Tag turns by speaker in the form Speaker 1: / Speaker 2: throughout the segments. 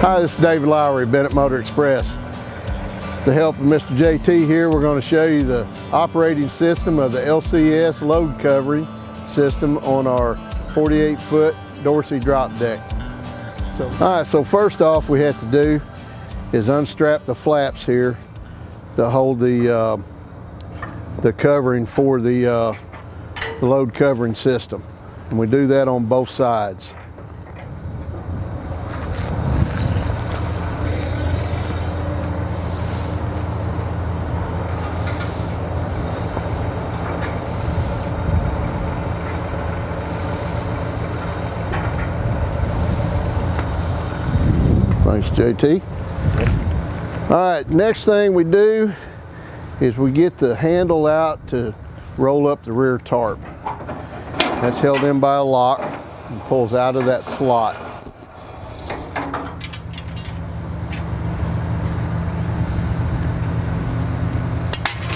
Speaker 1: Hi, this is David Lowry, Bennett Motor Express. With the help of Mr. JT here, we're going to show you the operating system of the LCS load covering system on our 48 foot Dorsey drop deck. So, all right, so first off we have to do is unstrap the flaps here that hold the, uh, the covering for the, uh, the load covering system. And we do that on both sides. JT. All right, next thing we do is we get the handle out to roll up the rear tarp. That's held in by a lock and pulls out of that slot.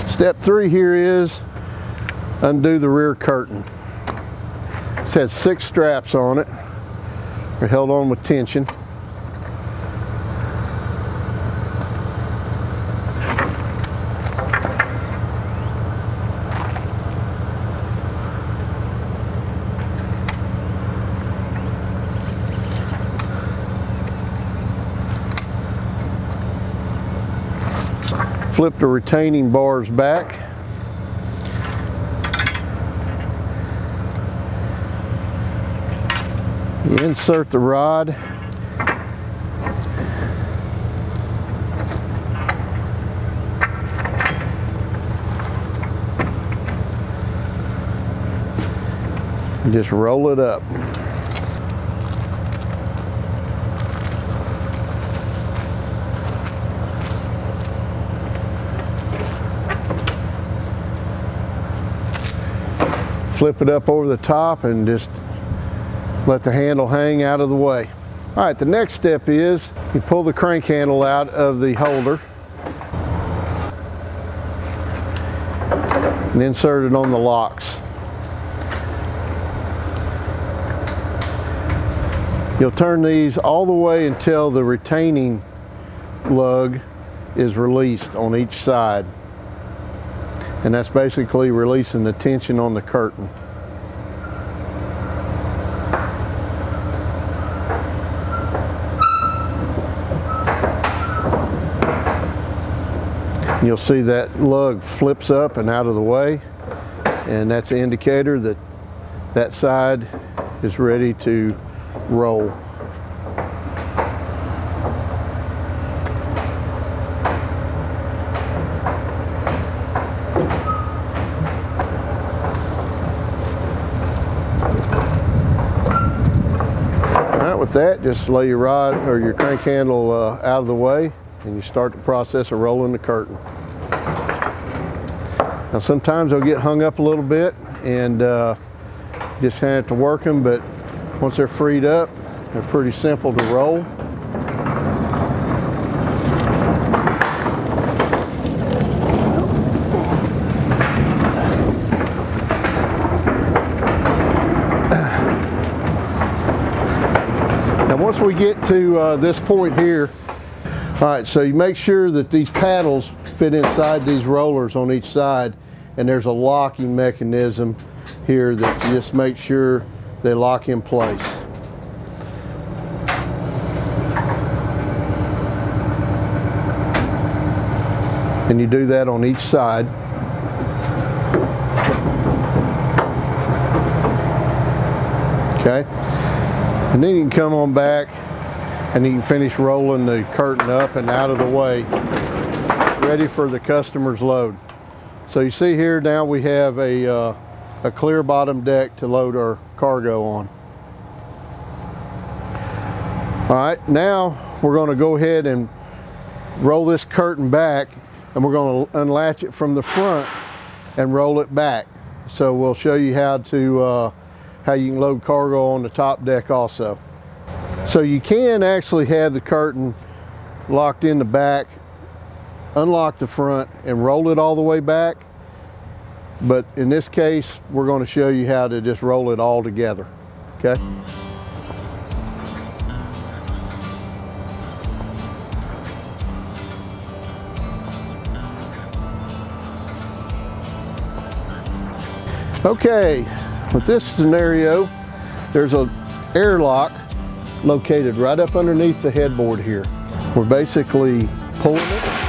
Speaker 1: Step three here is undo the rear curtain. This has six straps on it. They're held on with tension. Flip the retaining bars back. You insert the rod. Just roll it up. Flip it up over the top and just let the handle hang out of the way. All right, the next step is you pull the crank handle out of the holder and insert it on the locks. You'll turn these all the way until the retaining lug is released on each side and that's basically releasing the tension on the curtain. You'll see that lug flips up and out of the way and that's an indicator that that side is ready to roll. With that, just lay your rod or your crank handle uh, out of the way and you start the process of rolling the curtain. Now sometimes they'll get hung up a little bit and uh, just have to work them, but once they're freed up, they're pretty simple to roll. Once we get to uh, this point here, all right, so you make sure that these paddles fit inside these rollers on each side and there's a locking mechanism here that just make sure they lock in place. And you do that on each side. Okay. And then you can come on back and you can finish rolling the curtain up and out of the way, ready for the customer's load. So you see here now we have a, uh, a clear bottom deck to load our cargo on. All right, now we're gonna go ahead and roll this curtain back and we're gonna unlatch it from the front and roll it back. So we'll show you how to uh, how you can load cargo on the top deck also. So you can actually have the curtain locked in the back, unlock the front and roll it all the way back. But in this case, we're gonna show you how to just roll it all together, okay? Okay, with this scenario, there's a airlock located right up underneath the headboard here. We're basically pulling it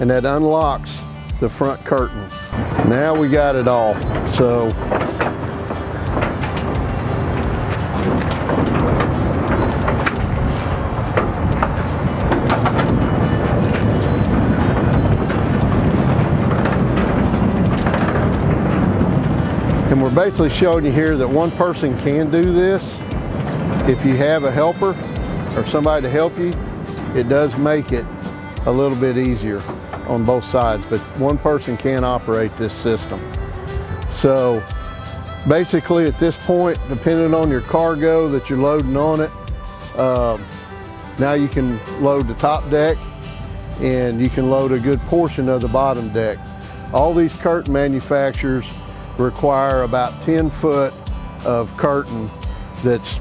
Speaker 1: and that unlocks the front curtain. Now we got it all. So And we're basically showing you here that one person can do this. If you have a helper or somebody to help you, it does make it a little bit easier on both sides, but one person can operate this system. So basically at this point, depending on your cargo that you're loading on it, uh, now you can load the top deck and you can load a good portion of the bottom deck. All these curtain manufacturers require about 10 foot of curtain that's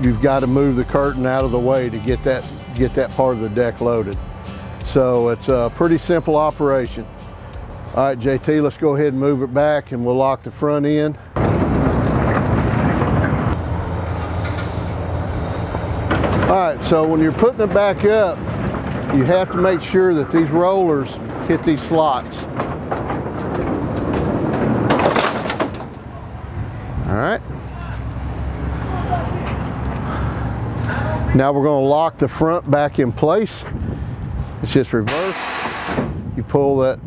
Speaker 1: you've got to move the curtain out of the way to get that get that part of the deck loaded. So it's a pretty simple operation. All right, JT, let's go ahead and move it back and we'll lock the front end. All right, so when you're putting it back up, you have to make sure that these rollers hit these slots. All right. Now we're going to lock the front back in place. It's just reverse. You pull that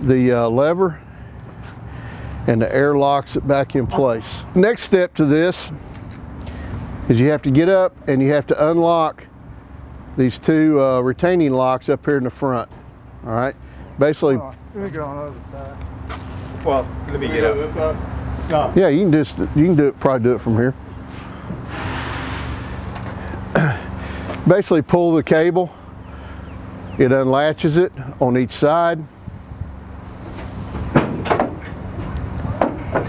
Speaker 1: the uh, lever and the air locks it back in place. Next step to this is you have to get up and you have to unlock these two uh, retaining locks up here in the front. All right. Basically.
Speaker 2: Let me go on the other side.
Speaker 3: Well, let me get up.
Speaker 2: this up.
Speaker 1: Yeah, you can just you can do it probably do it from here. Basically pull the cable. It unlatches it on each side.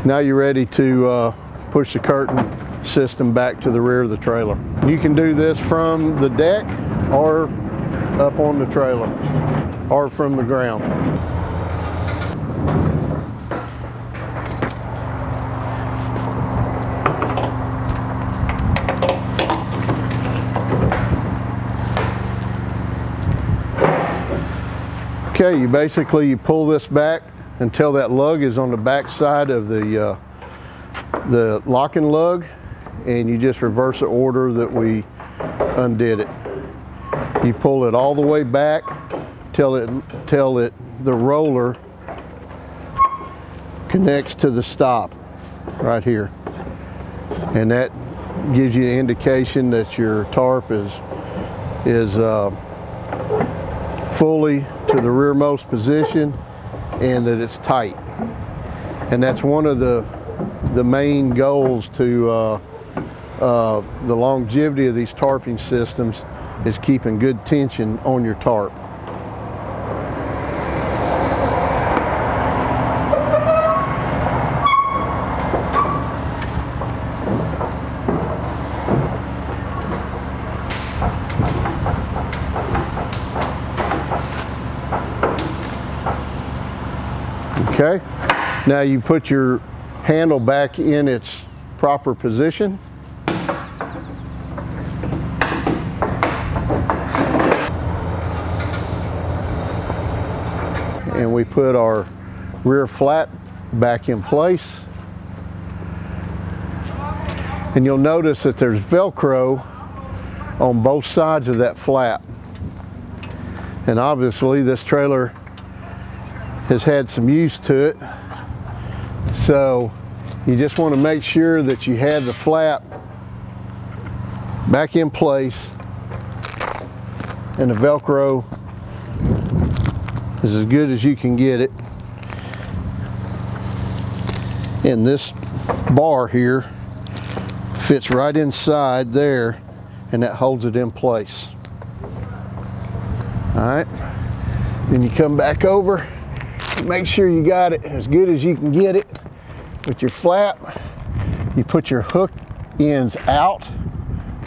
Speaker 1: Now you're ready to uh, push the curtain system back to the rear of the trailer. You can do this from the deck or up on the trailer or from the ground. Okay, you basically you pull this back until that lug is on the back side of the uh, the locking lug and you just reverse the order that we undid it. You pull it all the way back till it till it the roller connects to the stop right here. And that gives you an indication that your tarp is is uh, fully to the rearmost position and that it's tight. And that's one of the, the main goals to uh, uh, the longevity of these tarping systems is keeping good tension on your tarp. Okay, now you put your handle back in its proper position. And we put our rear flat back in place. And you'll notice that there's Velcro on both sides of that flap. And obviously this trailer has had some use to it. So you just want to make sure that you have the flap back in place and the Velcro is as good as you can get it. And this bar here fits right inside there and that holds it in place. All right, then you come back over make sure you got it as good as you can get it with your flap. You put your hook ends out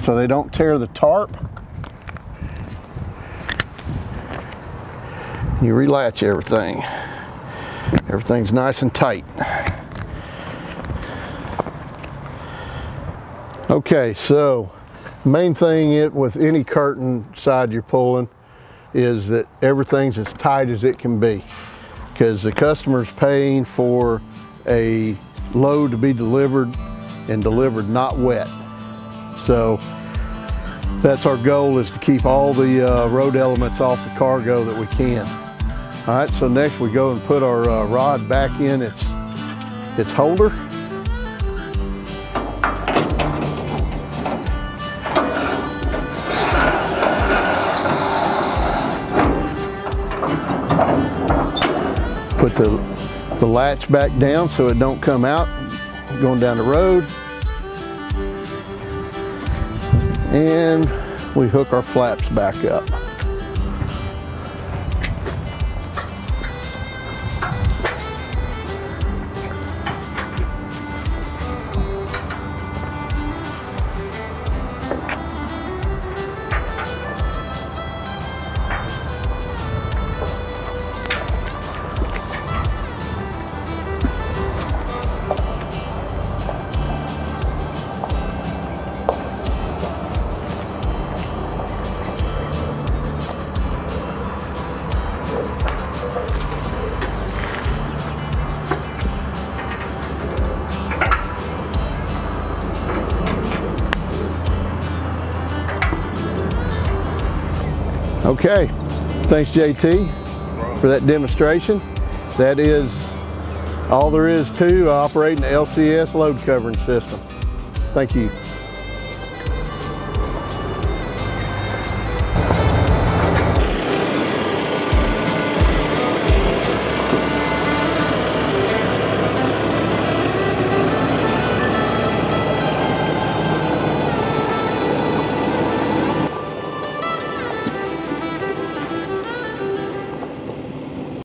Speaker 1: so they don't tear the tarp. You relatch everything. Everything's nice and tight. Okay, so main thing it with any curtain side you're pulling is that everything's as tight as it can be because the customer's paying for a load to be delivered and delivered not wet. So that's our goal is to keep all the uh, road elements off the cargo that we can. All right, so next we go and put our uh, rod back in its, its holder. Put the, the latch back down so it don't come out going down the road. And we hook our flaps back up. Okay, thanks JT for that demonstration. That is all there is to operating the LCS load covering system. Thank you.